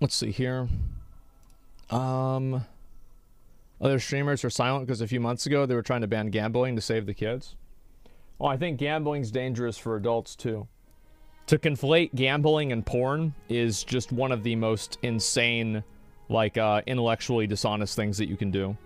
let's see here. Um, other streamers are silent because a few months ago they were trying to ban gambling to save the kids. Well, I think gambling's dangerous for adults too. To conflate gambling and porn is just one of the most insane, like, uh, intellectually dishonest things that you can do.